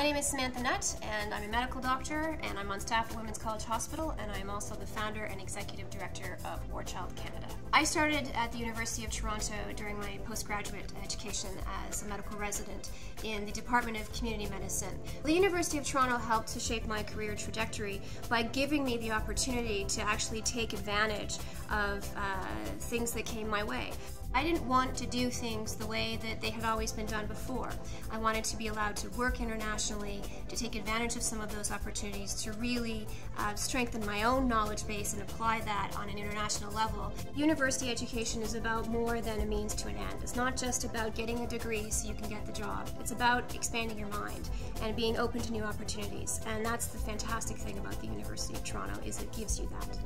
My name is Samantha Nutt, and I'm a medical doctor, and I'm on staff at Women's College Hospital, and I'm also the founder and executive director of War Child Canada. I started at the University of Toronto during my postgraduate education as a medical resident in the Department of Community Medicine. The University of Toronto helped to shape my career trajectory by giving me the opportunity to actually take advantage of uh, things that came my way. I didn't want to do things the way that they had always been done before. I wanted to be allowed to work internationally, to take advantage of some of those opportunities, to really uh, strengthen my own knowledge base and apply that on an international level. University education is about more than a means to an end. It's not just about getting a degree so you can get the job. It's about expanding your mind and being open to new opportunities. And that's the fantastic thing about the University of Toronto is it gives you that.